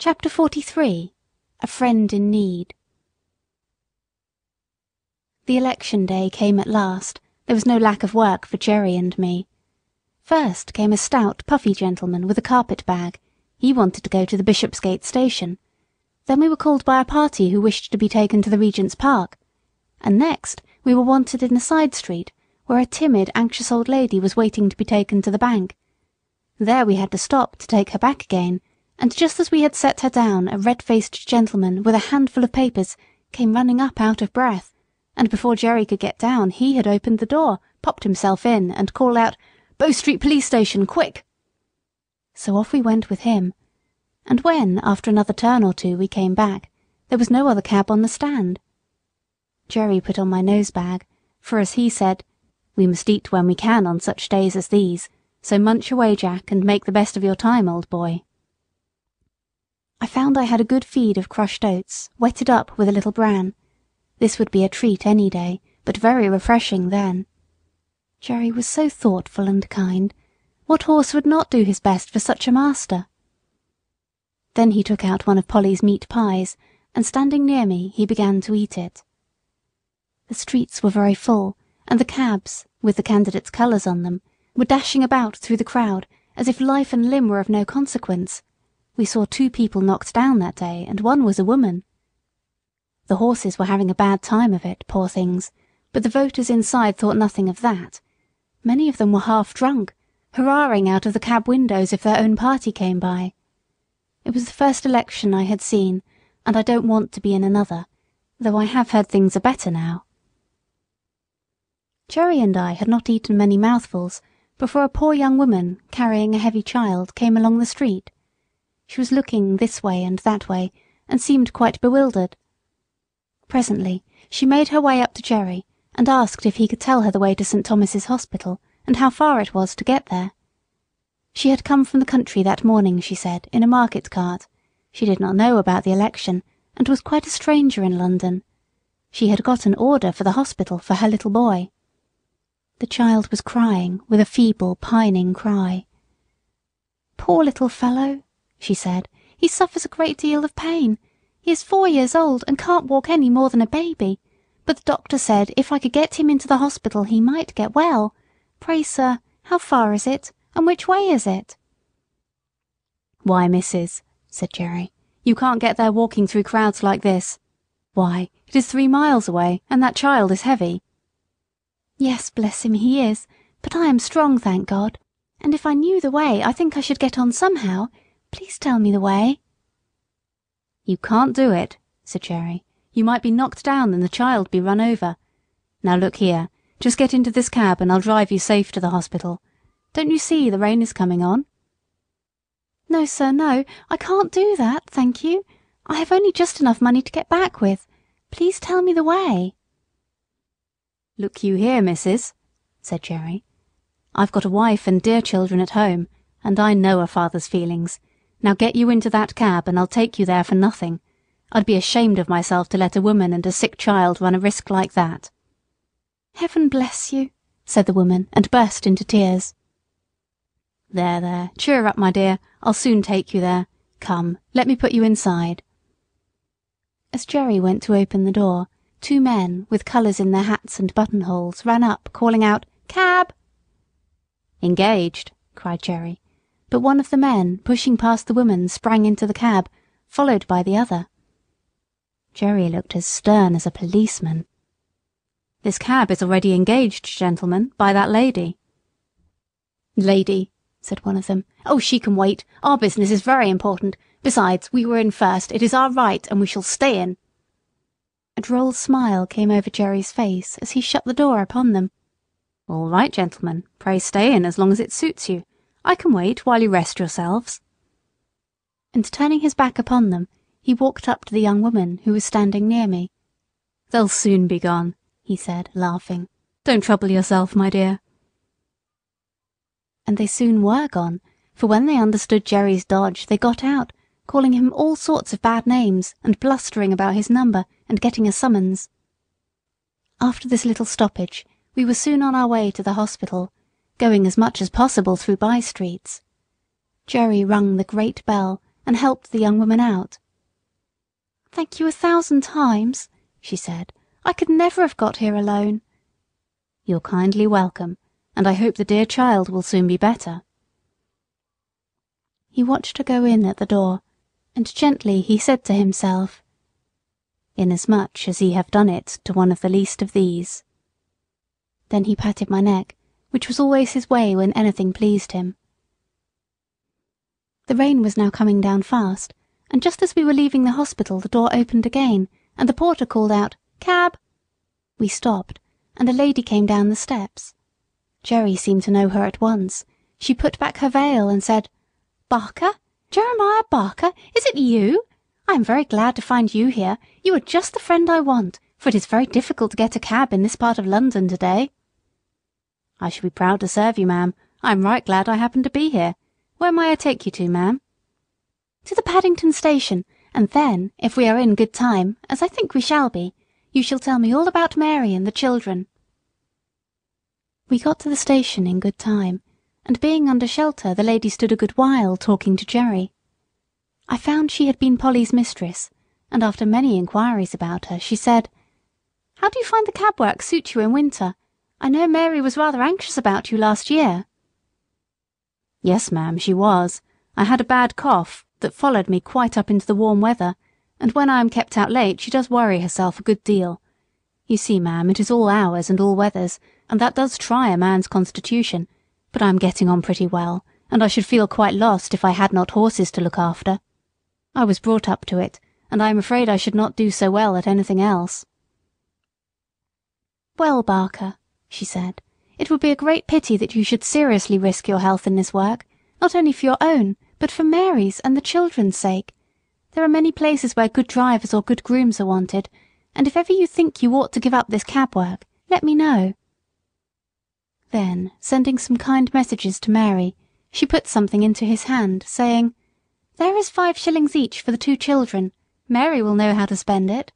CHAPTER XLIII A FRIEND IN NEED The election day came at last; there was no lack of work for Jerry and me. First came a stout, puffy gentleman with a carpet bag; he wanted to go to the Bishopsgate station. Then we were called by a party who wished to be taken to the Regent's Park; and next we were wanted in a side street, where a timid, anxious old lady was waiting to be taken to the bank. There we had to stop to take her back again, and just as we had set her down a red faced gentleman with a handful of papers came running up out of breath, and before Jerry could get down he had opened the door, popped himself in, and called out, "Bow Street Police Station, quick!" So off we went with him, and when after another turn or two we came back, there was no other cab on the stand. Jerry put on my nose bag, for as he said, "We must eat when we can on such days as these, so munch away, Jack, and make the best of your time, old boy." I found I had a good feed of crushed oats, wetted up with a little bran. This would be a treat any day, but very refreshing then. Jerry was so thoughtful and kind. What horse would not do his best for such a master? Then he took out one of Polly's meat pies, and standing near me he began to eat it. The streets were very full, and the cabs, with the candidates' colours on them, were dashing about through the crowd as if life and limb were of no consequence. We saw two people knocked down that day, and one was a woman. The horses were having a bad time of it, poor things, but the voters inside thought nothing of that. Many of them were half drunk, hurrahing out of the cab windows if their own party came by. It was the first election I had seen, and I don't want to be in another, though I have heard things are better now. Jerry and I had not eaten many mouthfuls before a poor young woman, carrying a heavy child, came along the street. She was looking this way and that way, and seemed quite bewildered. Presently she made her way up to Jerry, and asked if he could tell her the way to St. Thomas's Hospital, and how far it was to get there. She had come from the country that morning, she said, in a market cart. She did not know about the election, and was quite a stranger in London. She had got an order for the hospital for her little boy. The child was crying with a feeble, pining cry. "Poor little fellow!" She said. "He suffers a great deal of pain. He is four years old, and can't walk any more than a baby. But the doctor said if I could get him into the hospital he might get well. Pray, sir, how far is it, and which way is it?" "Why, missus," said Jerry, "you can't get there walking through crowds like this. Why, it is three miles away, and that child is heavy." "Yes, bless him, he is, but I am strong, thank God, and if I knew the way I think I should get on somehow. Please tell me the way." "You can't do it," said Jerry. "You might be knocked down and the child be run over. Now look here, just get into this cab and I'll drive you safe to the hospital. Don't you see the rain is coming on?" "No, sir, no, I can't do that, thank you. I have only just enough money to get back with. Please tell me the way." "Look you here, missus," said Jerry. "I've got a wife and dear children at home, and I know a father's feelings. Now get you into that cab and I'll take you there for nothing. I'd be ashamed of myself to let a woman and a sick child run a risk like that." "Heaven bless you!" said the woman, and burst into tears. "There, there, cheer up, my dear. I'll soon take you there. Come, let me put you inside." As Jerry went to open the door, two men, with colours in their hats and buttonholes, ran up, calling out, "Cab!" "Engaged!" cried Jerry but one of the men, pushing past the woman, sprang into the cab, followed by the other. Jerry looked as stern as a policeman. "This cab is already engaged, gentlemen, by that lady." "Lady!" said one of them. "Oh, she can wait. Our business is very important. Besides, we were in first. It is our right, and we shall stay in." A droll smile came over Jerry's face as he shut the door upon them. "All right, gentlemen. Pray stay in as long as it suits you. I can wait while you rest yourselves." And turning his back upon them, he walked up to the young woman who was standing near me. "They'll soon be gone," he said, laughing. "Don't trouble yourself, my dear." And they soon were gone, for when they understood Jerry's dodge they got out, calling him all sorts of bad names, and blustering about his number, and getting a summons. After this little stoppage we were soon on our way to the hospital, going as much as possible through by streets. Jerry rung the great bell, and helped the young woman out. "Thank you a thousand times," she said. "I could never have got here alone." "You're kindly welcome, and I hope the dear child will soon be better." He watched her go in at the door, and gently he said to himself, "Inasmuch as ye have done it to one of the least of these." Then he patted my neck, which was always his way when anything pleased him. The rain was now coming down fast, and just as we were leaving the hospital the door opened again, and the porter called out, "Cab!" We stopped, and a lady came down the steps. Jerry seemed to know her at once. She put back her veil and said, "Barker? Jeremiah Barker? Is it you? I am very glad to find you here. You are just the friend I want, for it is very difficult to get a cab in this part of London to day." "I shall be proud to serve you, ma'am. I am right glad I happened to be here. Where may I take you to, ma'am?" "To the Paddington Station, and then, if we are in good time, as I think we shall be, you shall tell me all about Mary and the children." We got to the station in good time, and being under shelter the lady stood a good while talking to Jerry. I found she had been Polly's mistress, and after many inquiries about her, she said, "How do you find the cab work suit you in winter? I know Mary was rather anxious about you last year." "Yes, ma'am, she was. I had a bad cough, that followed me quite up into the warm weather, and when I am kept out late she does worry herself a good deal. You see, ma'am, it is all hours and all weathers, and that does try a man's constitution, but I am getting on pretty well, and I should feel quite lost if I had not horses to look after. I was brought up to it, and I am afraid I should not do so well at anything else." "Well, Barker," she said, "it would be a great pity that you should seriously risk your health in this work, not only for your own, but for Mary's and the children's sake. There are many places where good drivers or good grooms are wanted, and if ever you think you ought to give up this cab work, let me know." Then, sending some kind messages to Mary, she put something into his hand, saying, "There is five shillings each for the two children. Mary will know how to spend it."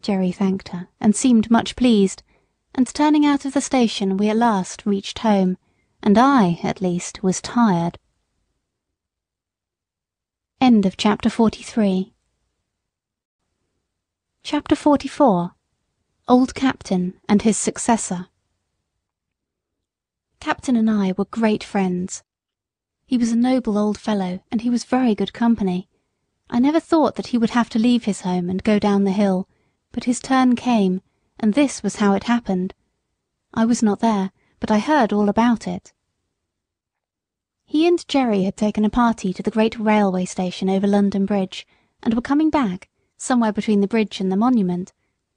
Jerry thanked her, and seemed much pleased, and turning out of the station we at last reached home, and I, at least, was tired. End of chapter 43 Chapter 44 Old Captain and His Successor Captain and I were great friends. He was a noble old fellow, and he was very good company. I never thought that he would have to leave his home and go down the hill, but his turn came, and this was how it happened. I was not there, but I heard all about it. He and Jerry had taken a party to the great railway station over London Bridge, and were coming back, somewhere between the bridge and the monument,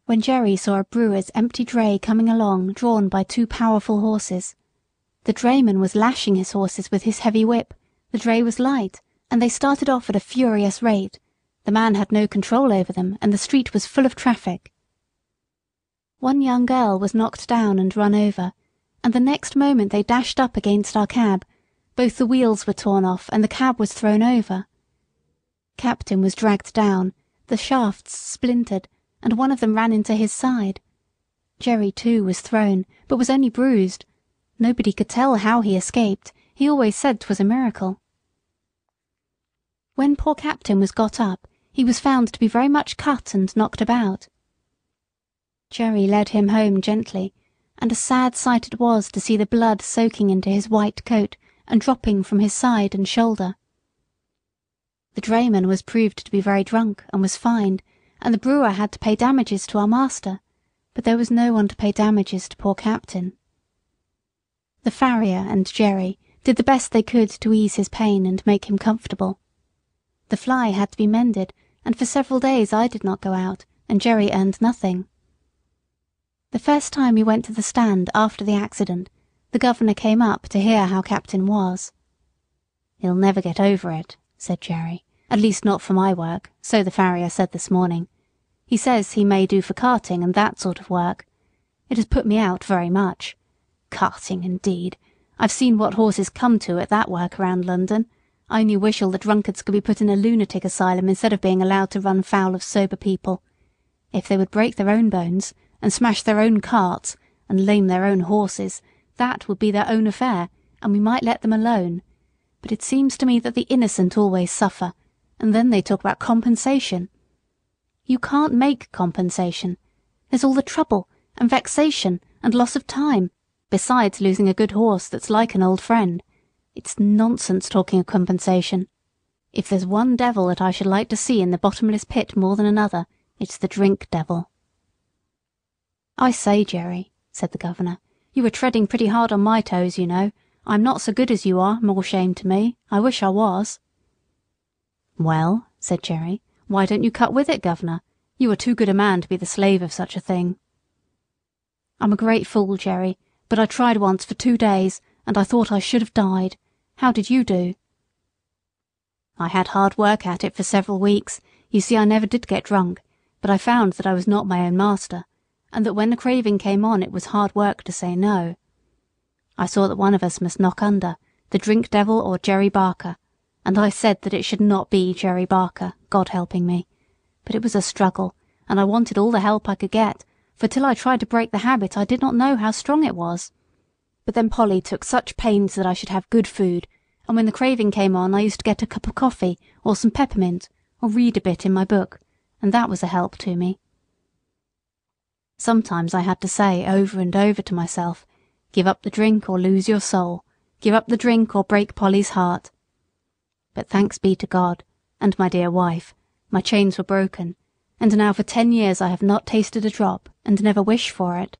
when Jerry saw a brewer's empty dray coming along drawn by two powerful horses. The drayman was lashing his horses with his heavy whip, the dray was light, and they started off at a furious rate. The man had no control over them, and the street was full of traffic. One young girl was knocked down and run over, and the next moment they dashed up against our cab. Both the wheels were torn off, and the cab was thrown over. Captain was dragged down, the shafts splintered, and one of them ran into his side. Jerry, too, was thrown, but was only bruised. Nobody could tell how he escaped. He always said 'twas a miracle. When poor Captain was got up, he was found to be very much cut and knocked about. Jerry led him home gently, and a sad sight it was to see the blood soaking into his white coat and dropping from his side and shoulder. The drayman was proved to be very drunk and was fined, and the brewer had to pay damages to our master, but there was no one to pay damages to poor Captain. The farrier and Jerry did the best they could to ease his pain and make him comfortable. The fly had to be mended, and for several days I did not go out, and Jerry earned nothing. The first time we went to the stand after the accident, the governor came up to hear how Captain was. "He'll never get over it," said Jerry. "At least not for my work, so the farrier said this morning. He says he may do for carting and that sort of work. It has put me out very much. Carting, indeed! I've seen what horses come to at that work around London. I only wish all the drunkards could be put in a lunatic asylum instead of being allowed to run foul of sober people. If they would break their own bones, and smash their own carts, and lame their own horses, that would be their own affair, and we might let them alone. But it seems to me that the innocent always suffer, and then they talk about compensation. You can't make compensation. There's all the trouble, and vexation, and loss of time, besides losing a good horse that's like an old friend. It's nonsense talking of compensation. If there's one devil that I should like to see in the bottomless pit more than another, it's the drink devil. I say, Jerry, said the governor, you are treading pretty hard on my toes, you know. I'm not so good as you are, more shame to me. I wish I was. Well, said Jerry, why don't you cut with it, governor? You are too good a man to be the slave of such a thing. I'm a great fool, Jerry, but I tried once for two days, and I thought I should have died. How did you do? I had hard work at it for several weeks. You see, I never did get drunk, but I found that I was not my own master and that when the craving came on it was hard work to say no. I saw that one of us must knock under, the drink devil or Jerry Barker, and I said that it should not be Jerry Barker, God helping me. But it was a struggle, and I wanted all the help I could get, for till I tried to break the habit I did not know how strong it was. But then Polly took such pains that I should have good food, and when the craving came on I used to get a cup of coffee, or some peppermint, or read a bit in my book, and that was a help to me. Sometimes I had to say over and over to myself, Give up the drink or lose your soul. Give up the drink or break Polly's heart. But thanks be to God, and my dear wife, my chains were broken, and now for ten years I have not tasted a drop, and never wish for it.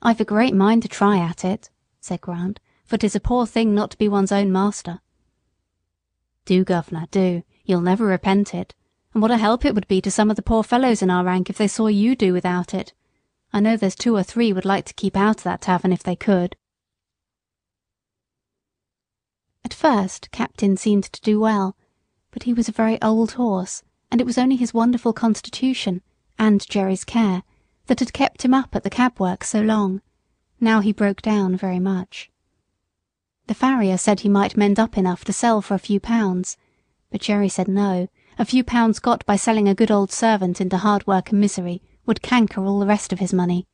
I've a great mind to try at it, said Grant, for 'tis a poor thing not to be one's own master. Do, governor, do. You'll never repent it and what a help it would be to some of the poor fellows in our rank if they saw you do without it. I know there's two or three would like to keep out of that tavern if they could. At first Captain seemed to do well, but he was a very old horse, and it was only his wonderful constitution, and Jerry's care, that had kept him up at the cab work so long. Now he broke down very much. The farrier said he might mend up enough to sell for a few pounds, but Jerry said no, a few pounds got by selling a good old servant into hard work and misery would canker all the rest of his money,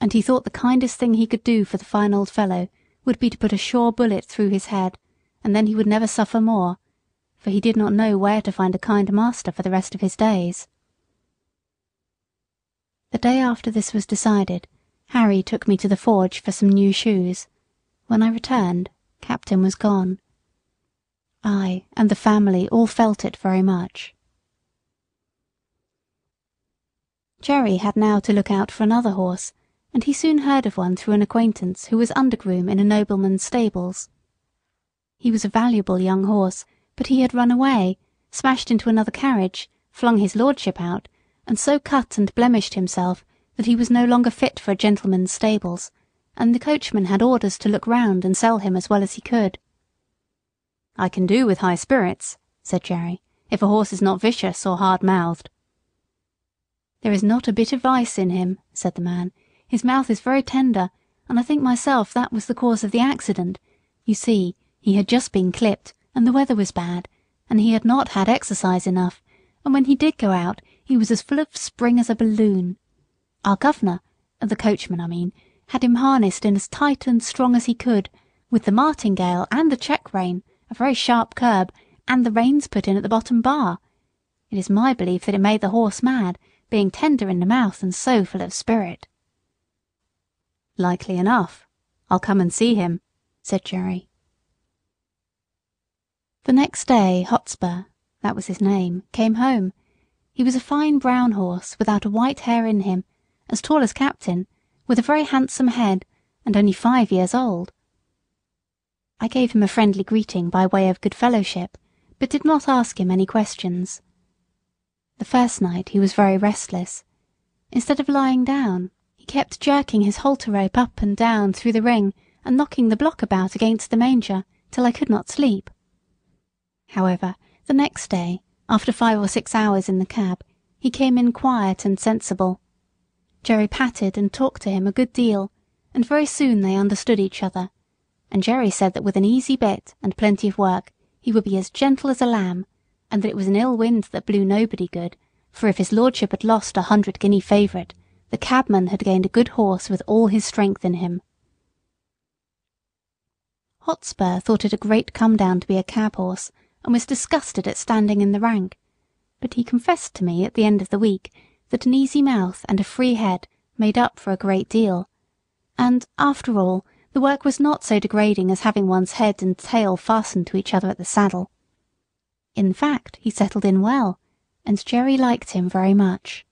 and he thought the kindest thing he could do for the fine old fellow would be to put a sure bullet through his head, and then he would never suffer more, for he did not know where to find a kind master for the rest of his days. The day after this was decided, Harry took me to the forge for some new shoes. When I returned, Captain was gone. I and the family all felt it very much. Jerry had now to look out for another horse, and he soon heard of one through an acquaintance who was undergroom in a nobleman's stables. He was a valuable young horse, but he had run away, smashed into another carriage, flung his lordship out, and so cut and blemished himself that he was no longer fit for a gentleman's stables, and the coachman had orders to look round and sell him as well as he could. I can do with high spirits, said Jerry, if a horse is not vicious or hard mouthed. There is not a bit of vice in him, said the man. His mouth is very tender, and I think myself that was the cause of the accident. You see, he had just been clipped, and the weather was bad, and he had not had exercise enough, and when he did go out, he was as full of spring as a balloon. Our governor, the coachman, I mean, had him harnessed in as tight and strong as he could, with the martingale and the check rein, a very sharp curb, and the reins put in at the bottom bar. It is my belief that it made the horse mad, being tender in the mouth and so full of spirit. Likely enough. I'll come and see him, said Jerry. The next day Hotspur, that was his name, came home. He was a fine brown horse, without a white hair in him, as tall as Captain, with a very handsome head, and only five years old. I gave him a friendly greeting by way of good fellowship, but did not ask him any questions. The first night he was very restless. Instead of lying down, he kept jerking his halter rope up and down through the ring and knocking the block about against the manger till I could not sleep. However, the next day, after five or six hours in the cab, he came in quiet and sensible. Jerry patted and talked to him a good deal, and very soon they understood each other and Jerry said that with an easy bit and plenty of work he would be as gentle as a lamb, and that it was an ill wind that blew nobody good, for if his lordship had lost a hundred guinea favourite, the cabman had gained a good horse with all his strength in him. Hotspur thought it a great come down to be a cab horse, and was disgusted at standing in the rank; but he confessed to me at the end of the week that an easy mouth and a free head made up for a great deal, and, after all, the work was not so degrading as having one's head and tail fastened to each other at the saddle. In fact, he settled in well, and Jerry liked him very much.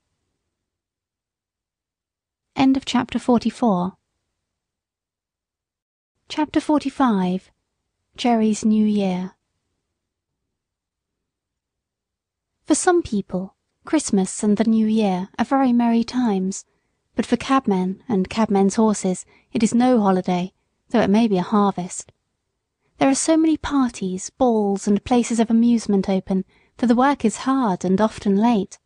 End of chapter 44 Chapter 45 Jerry's New Year For some people, Christmas and the New Year are very merry times, but for cabmen and cabmen's horses it is no holiday, though it may be a harvest. There are so many parties, balls, and places of amusement open that the work is hard and often late.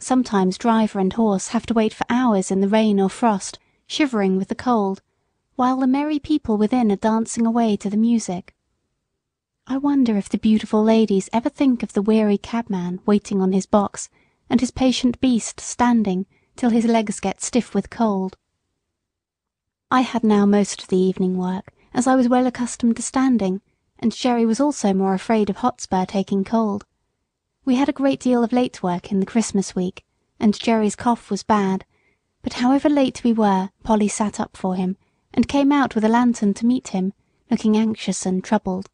Sometimes driver and horse have to wait for hours in the rain or frost, shivering with the cold, while the merry people within are dancing away to the music. I wonder if the beautiful ladies ever think of the weary cabman waiting on his box, and his patient beast standing till his legs get stiff with cold. I had now most of the evening work, as I was well accustomed to standing, and Jerry was also more afraid of Hotspur taking cold. We had a great deal of late work in the Christmas week, and Jerry's cough was bad, but however late we were Polly sat up for him, and came out with a lantern to meet him, looking anxious and troubled.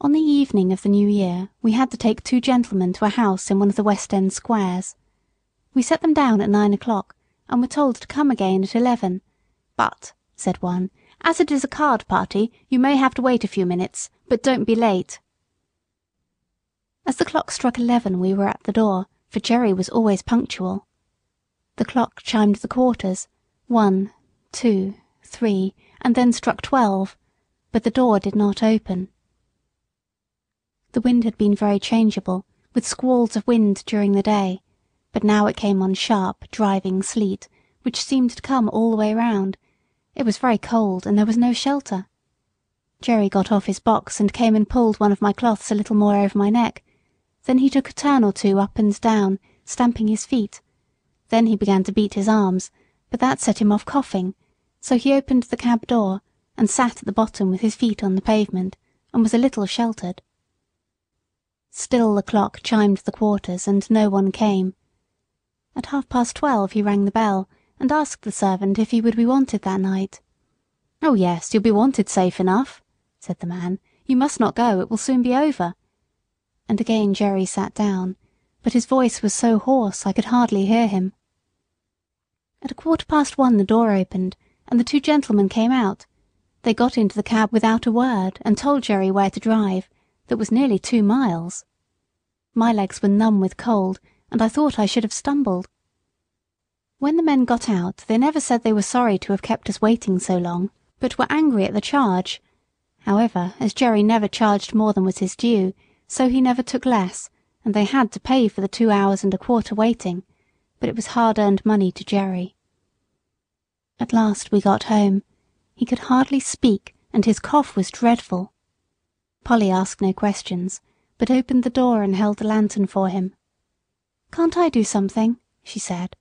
On the evening of the New Year we had to take two gentlemen to a house in one of the West End squares. We set them down at nine o'clock, and were told to come again at eleven, but, said one, as it is a card party, you may have to wait a few minutes, but don't be late. As the clock struck eleven we were at the door, for Jerry was always punctual. The clock chimed the quarters, one, two, three, and then struck twelve, but the door did not open. The wind had been very changeable, with squalls of wind during the day, but now it came on sharp, driving sleet, which seemed to come all the way round it was very cold, and there was no shelter. Jerry got off his box and came and pulled one of my cloths a little more over my neck. Then he took a turn or two up and down, stamping his feet. Then he began to beat his arms, but that set him off coughing, so he opened the cab door and sat at the bottom with his feet on the pavement, and was a little sheltered. Still the clock chimed the quarters, and no one came. At half past twelve he rang the bell and asked the servant if he would be wanted that night. "Oh, yes, you'll be wanted safe enough," said the man. "You must not go, it will soon be over." And again Jerry sat down, but his voice was so hoarse I could hardly hear him. At a quarter past one the door opened, and the two gentlemen came out. They got into the cab without a word, and told Jerry where to drive, that was nearly two miles. My legs were numb with cold, and I thought I should have stumbled. When the men got out they never said they were sorry to have kept us waiting so long, but were angry at the charge. However, as Jerry never charged more than was his due, so he never took less, and they had to pay for the two hours and a quarter waiting, but it was hard earned money to Jerry. At last we got home. He could hardly speak, and his cough was dreadful. Polly asked no questions, but opened the door and held the lantern for him. "Can't I do something?" she said.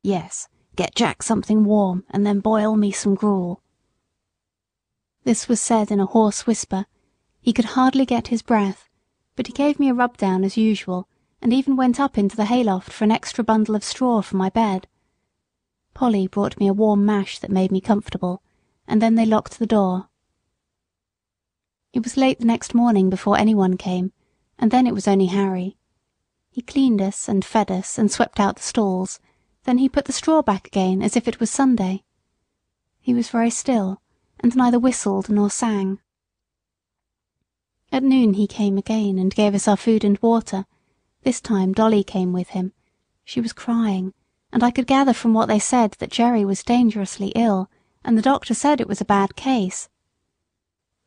Yes, get Jack something warm, and then boil me some gruel." This was said in a hoarse whisper. He could hardly get his breath, but he gave me a rub down as usual, and even went up into the hayloft for an extra bundle of straw for my bed. Polly brought me a warm mash that made me comfortable, and then they locked the door. It was late the next morning before anyone came, and then it was only Harry. He cleaned us and fed us and swept out the stalls, then he put the straw back again as if it was Sunday. He was very still, and neither whistled nor sang. At noon he came again and gave us our food and water. This time Dolly came with him. She was crying, and I could gather from what they said that Jerry was dangerously ill, and the doctor said it was a bad case.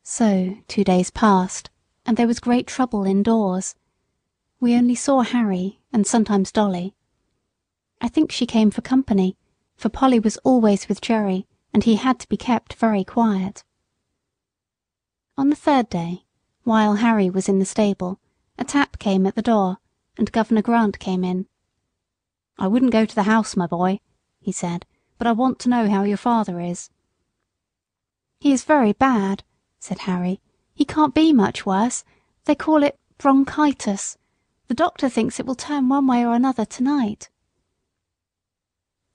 So two days passed, and there was great trouble indoors. We only saw Harry, and sometimes Dolly. I think she came for company, for Polly was always with Jerry, and he had to be kept very quiet. On the third day, while Harry was in the stable, a tap came at the door, and Governor Grant came in. "I wouldn't go to the house, my boy," he said, "but I want to know how your father is." "He is very bad," said Harry. "He can't be much worse. They call it bronchitis. The doctor thinks it will turn one way or another to night."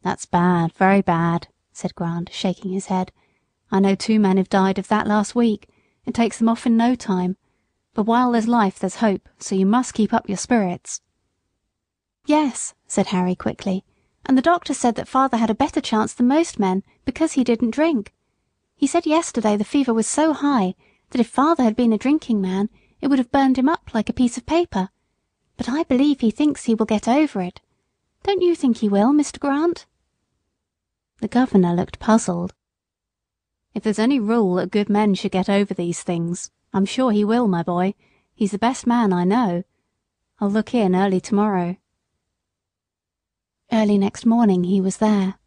"That's bad, very bad," said Grant, shaking his head. "I know two men who've died of that last week. It takes them off in no time. But while there's life there's hope, so you must keep up your spirits." "Yes," said Harry quickly, "and the doctor said that father had a better chance than most men because he didn't drink. He said yesterday the fever was so high that if father had been a drinking man it would have burned him up like a piece of paper. But I believe he thinks he will get over it. Don't you think he will, Mr. Grant?" The governor looked puzzled. "If there's any rule that good men should get over these things, I'm sure he will, my boy. He's the best man I know. I'll look in early to morrow." Early next morning he was there.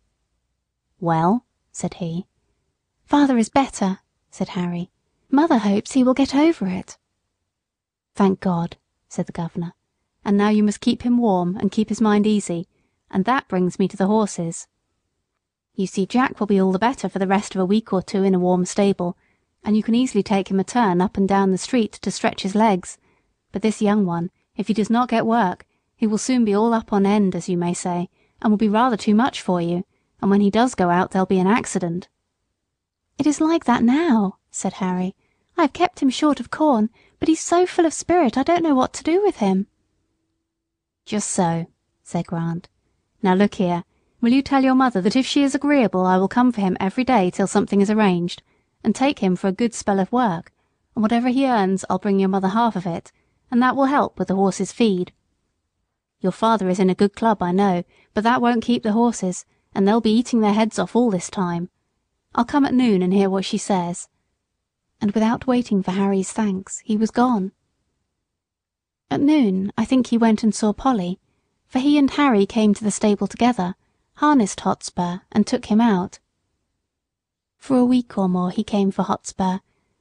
"Well?" said he. "Father is better," said Harry. "Mother hopes he will get over it." "Thank God," said the governor. "And now you must keep him warm and keep his mind easy, and that brings me to the horses. You see Jack will be all the better for the rest of a week or two in a warm stable, and you can easily take him a turn up and down the street to stretch his legs; but this young one, if he does not get work, he will soon be all up on end, as you may say, and will be rather too much for you, and when he does go out there'll be an accident." "It is like that now," said Harry. "I have kept him short of corn, but he's so full of spirit I don't know what to do with him." "Just so," said Grant. "Now look here, will you tell your mother that if she is agreeable I will come for him every day till something is arranged, and take him for a good spell of work, and whatever he earns I'll bring your mother half of it, and that will help with the horses' feed. Your father is in a good club, I know, but that won't keep the horses, and they'll be eating their heads off all this time. I'll come at noon and hear what she says." And without waiting for Harry's thanks he was gone. At noon I think he went and saw Polly, for he and Harry came to the stable together, harnessed Hotspur, and took him out. For a week or more he came for Hotspur,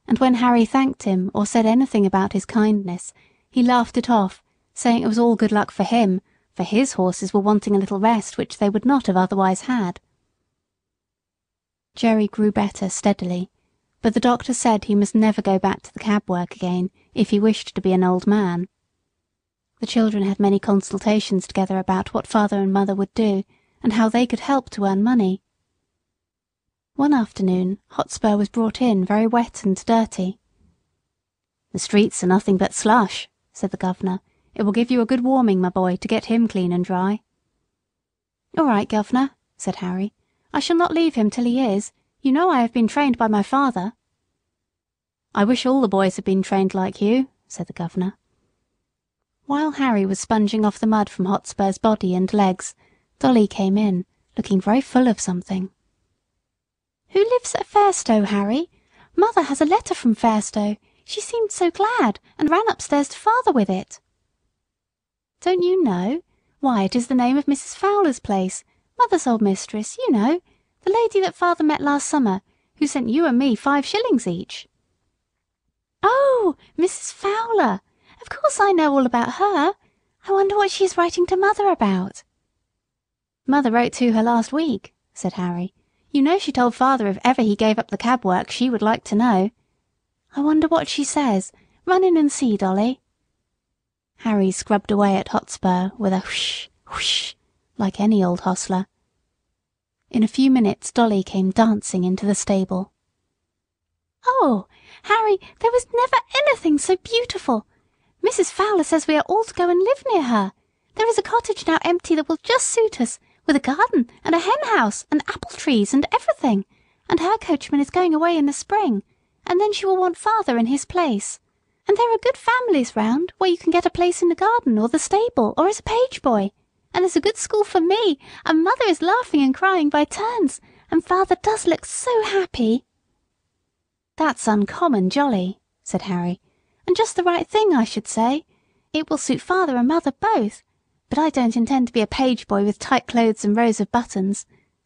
and when Harry thanked him or said anything about his kindness, he laughed it off saying it was all good luck for him, for his horses were wanting a little rest which they would not have otherwise had. Jerry grew better steadily, but the doctor said he must never go back to the cab work again if he wished to be an old man. The children had many consultations together about what father and mother would do, and how they could help to earn money. One afternoon Hotspur was brought in very wet and dirty. "The streets are nothing but slush," said the governor, it will give you a good warming, my boy, to get him clean and dry." "All right, governor," said Harry. "I shall not leave him till he is. You know I have been trained by my father." "I wish all the boys had been trained like you," said the governor. While Harry was sponging off the mud from Hotspur's body and legs, Dolly came in, looking very full of something. "Who lives at Fairstowe, Harry? Mother has a letter from Fairstowe. She seemed so glad, and ran upstairs to father with it." Don't you know? Why, it is the name of Mrs. Fowler's place mother's old mistress, you know the lady that father met last summer, who sent you and me five shillings each." "Oh, Mrs. Fowler! Of course I know all about her. I wonder what she is writing to mother about." "Mother wrote to her last week," said Harry. "You know she told father if ever he gave up the cab work she would like to know. I wonder what she says. Run in and see, Dolly." Harry scrubbed away at Hotspur with a whoosh, whoosh, like any old hostler. In a few minutes Dolly came dancing into the stable. "Oh, Harry, there was never anything so beautiful! Mrs. Fowler says we are all to go and live near her. There is a cottage now empty that will just suit us, with a garden and a hen house and apple trees and everything, and her coachman is going away in the spring, and then she will want father in his place. And there are good families round, where you can get a place in the garden or the stable or as a page boy. And there's a good school for me, and mother is laughing and crying by turns, and father does look so happy." "That's uncommon jolly," said Harry, "and just the right thing, I should say. It will suit father and mother both. But I don't intend to be a page boy with tight clothes and rows of buttons.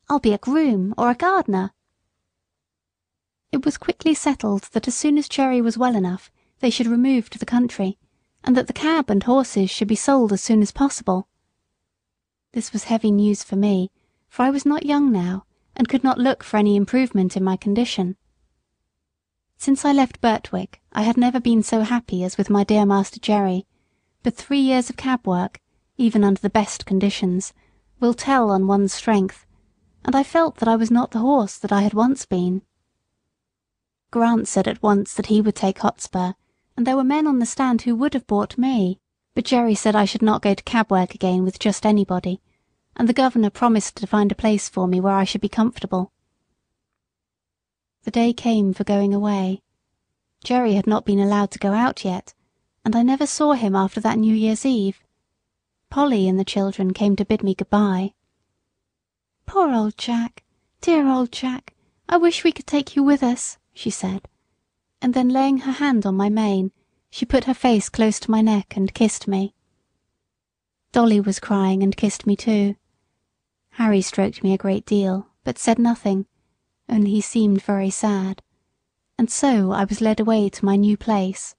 I'll be a groom or a gardener." It was quickly settled that as soon as Jerry was well enough they should remove to the country, and that the cab and horses should be sold as soon as possible. This was heavy news for me, for I was not young now, and could not look for any improvement in my condition. Since I left Birtwick I had never been so happy as with my dear Master Jerry, but three years of cab work, even under the best conditions, will tell on one's strength, and I felt that I was not the horse that I had once been. Grant said at once that he would take Hotspur, and there were men on the stand who would have bought me, but Jerry said I should not go to cab work again with just anybody, and the governor promised to find a place for me where I should be comfortable. The day came for going away. Jerry had not been allowed to go out yet, and I never saw him after that New Year's Eve. Polly and the children came to bid me good bye. "Poor old Jack! Dear old Jack! I wish we could take you with us," she said, and then laying her hand on my mane, she put her face close to my neck and kissed me. Dolly was crying and kissed me too. Harry stroked me a great deal, but said nothing only he seemed very sad. And so I was led away to my new place.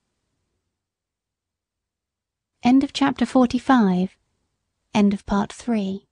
End of chapter 45. End of part 3.